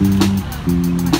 Mm-hmm.